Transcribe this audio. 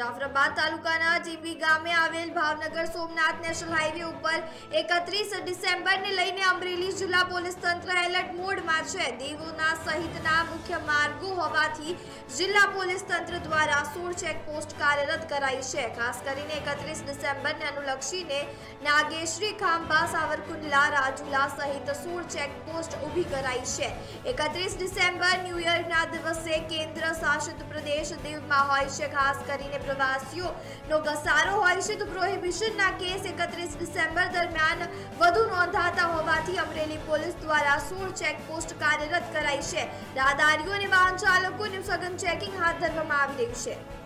જાફરાબાદ તાલુકાના જીંબી ગામે આવેલ ભાવનગર સોમનાથ નેશનલ હાઈવે ઉપર એકત્રીસ ડિસેમ્બરને લઈને અમરેલી જિલ્લા પોલીસ તંત્ર એલર્ટ મોડમાં છે. દેવોના સહિતના મુખ્ય માર્ગો હોવાથી જિલ્લા પોલીસ તંત્ર દ્વારા સોળ ચેકપોસ્ટ કાર્યરત કરાઈ છે. ખાસ કરીને એકત્રીસ ડિસેમ્બરને અનુલક્ષીને નાગેશ્રી, ખાંભા, સાવરકુંડલા, રાજુલા સહિત સોળ ચેકપોસ્ટ ઊભી કરાઈ છે. એકત્રીસ ડિસેમ્બર ન્યૂ યરના દિવસે કેન્દ્ર શાસિત પ્રદેશ દીવમાં હોય છે. ખાસ કરીને પ્રવાસીઓનો ઘસારો હોય છે, તો પ્રોહિબિશનના કેસ એકત્રીસ ડિસેમ્બર દરમિયાન વધુ નોંધાતા હોવાથી અમરેલી પોલીસ દ્વારા સોળ ચેકપોસ્ટ કાર્યરત કરાઈ છે. રાહદારીઓ અને વાહન ચાલકોને સઘન ચેકિંગ હાથ ધરવામાં આવી રહ્યું છે.